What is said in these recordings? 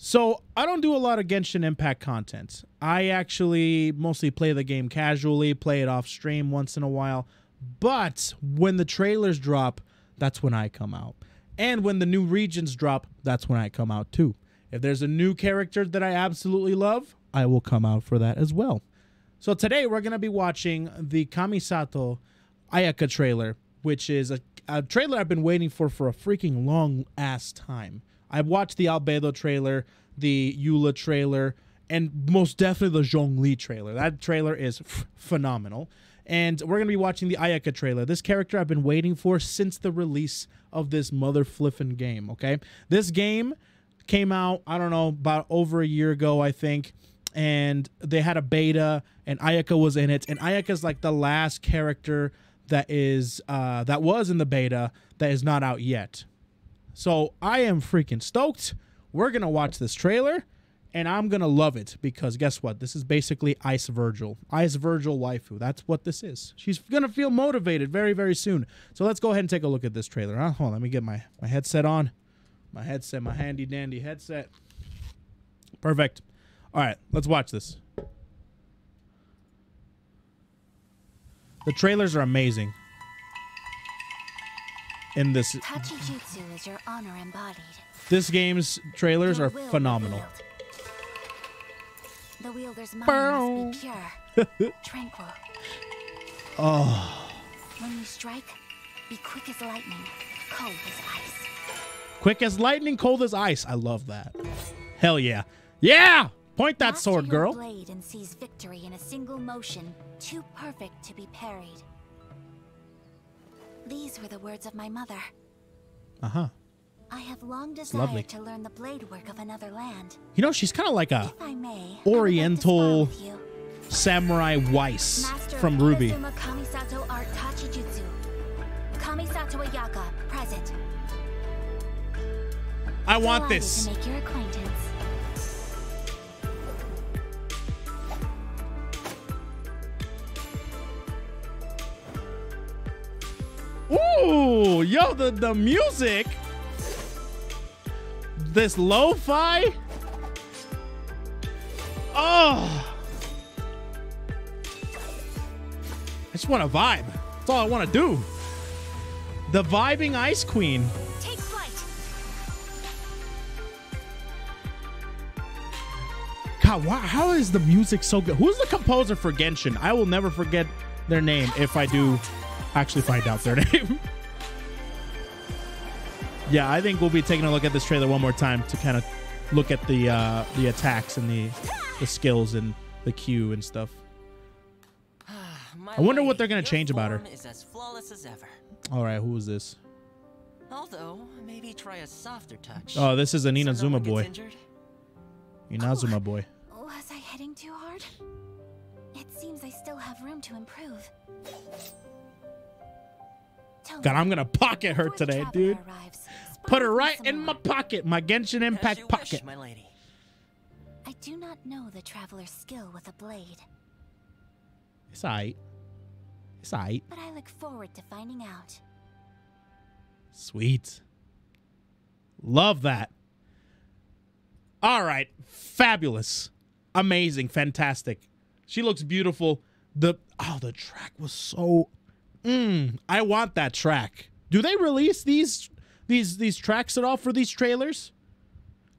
So I don't do a lot of Genshin Impact content. I actually mostly play the game casually, play it off stream once in a while. But when the trailers drop, that's when I come out. And when the new regions drop, that's when I come out too. If there's a new character that I absolutely love, I will come out for that as well. So today we're going to be watching the Kamisato Ayaka trailer, which is a, a trailer I've been waiting for for a freaking long ass time. I've watched the Albedo trailer, the Eula trailer, and most definitely the Zhongli trailer. That trailer is phenomenal. And we're going to be watching the Ayaka trailer. This character I've been waiting for since the release of this mother flippin' game, okay? This game came out, I don't know, about over a year ago, I think. And they had a beta, and Ayaka was in it. And Ayaka's like the last character that is uh, that was in the beta that is not out yet. So I am freaking stoked. We're gonna watch this trailer, and I'm gonna love it because guess what? This is basically Ice Virgil, Ice Virgil waifu. That's what this is. She's gonna feel motivated very, very soon. So let's go ahead and take a look at this trailer. Huh? Hold on, let me get my my headset on. My headset, my handy dandy headset. Perfect. All right, let's watch this. The trailers are amazing in this. Tachijutsu is your honor embodied. This game's trailers are phenomenal. The wielder's mind must be pure, tranquil. Oh. When you strike, be quick as lightning, cold as ice. Quick as lightning, cold as ice. I love that. Hell yeah. Yeah! Point that Master sword, girl. blade and seize victory in a single motion, too perfect to be parried. These were the words of my mother. Uh-huh. I have long lovely. desired to learn the blade work of another land. You know, she's kind of like a may, Oriental samurai Weiss Master from RWBY. Kamisato Art Tachijutsu. Kamisato Ayaka, present. I want Delighted this. To make your acquaintance. Yo, the, the music. This lo-fi. Oh. I just want to vibe. That's all I want to do. The vibing Ice Queen. Take flight. God, why, how is the music so good? Who's the composer for Genshin? I will never forget their name if I do actually find out their name. Yeah, I think we'll be taking a look at this trailer one more time to kind of look at the uh, the attacks and the the skills and the Q and stuff. I wonder what they're gonna change about her. Is as flawless as ever. All right, who is this? Although maybe try a softer touch. Oh, this is an so no Inazuma boy. injured. Inazuma boy. Was I heading too hard? It seems I still have room to improve. Tell God, I'm gonna pocket her today, dude. Put her right in my pocket, my Genshin As Impact you pocket. wish, my lady. I do not know the traveler's skill with a blade, It's alright. It's alright. but I look forward to finding out. Sweet. Love that. All right. Fabulous. Amazing. Fantastic. She looks beautiful. The oh, the track was so mm, I want that track. Do they release these these these tracks at all for these trailers?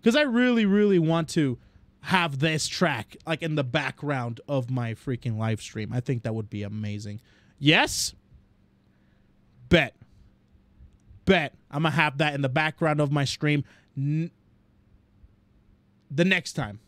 Cuz I really really want to have this track like in the background of my freaking live stream. I think that would be amazing. Yes? Bet bet I'm gonna have that in the background of my stream the next time.